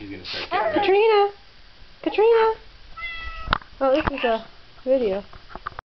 He's gonna start ah, Katrina! Katrina! Oh, this is a video.